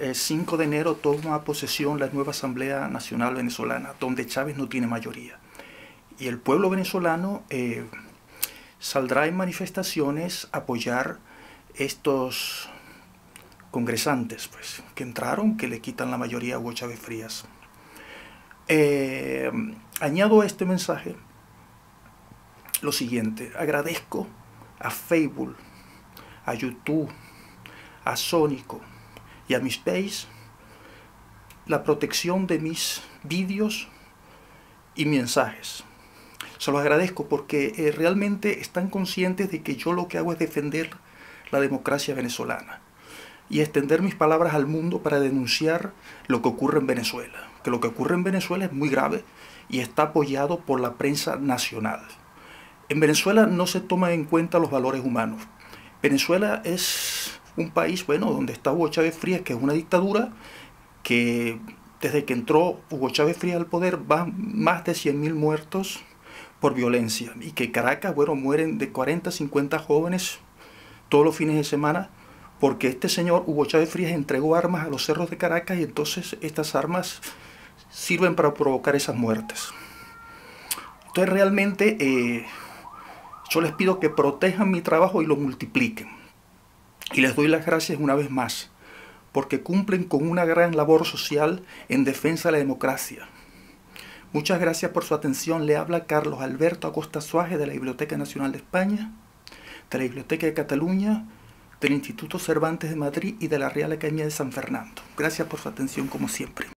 El 5 de enero toma posesión la nueva Asamblea Nacional Venezolana, donde Chávez no tiene mayoría. Y el pueblo venezolano eh, saldrá en manifestaciones a apoyar estos congresantes pues, que entraron, que le quitan la mayoría a Hugo Chávez Frías. Eh, añado a este mensaje lo siguiente, agradezco a Facebook, a YouTube, a Sónico, y a mis page la protección de mis vídeos y mensajes. Se los agradezco porque eh, realmente están conscientes de que yo lo que hago es defender la democracia venezolana y extender mis palabras al mundo para denunciar lo que ocurre en Venezuela. Que lo que ocurre en Venezuela es muy grave y está apoyado por la prensa nacional. En Venezuela no se toman en cuenta los valores humanos. Venezuela es un país, bueno, donde está Hugo Chávez Frías, que es una dictadura que desde que entró Hugo Chávez Frías al poder van más de 100.000 muertos por violencia y que Caracas, bueno, mueren de 40 a 50 jóvenes todos los fines de semana porque este señor Hugo Chávez Frías entregó armas a los cerros de Caracas y entonces estas armas sirven para provocar esas muertes. Entonces realmente eh, yo les pido que protejan mi trabajo y lo multipliquen. Y les doy las gracias una vez más, porque cumplen con una gran labor social en defensa de la democracia. Muchas gracias por su atención. Le habla Carlos Alberto Acosta Suárez de la Biblioteca Nacional de España, de la Biblioteca de Cataluña, del Instituto Cervantes de Madrid y de la Real Academia de San Fernando. Gracias por su atención como siempre.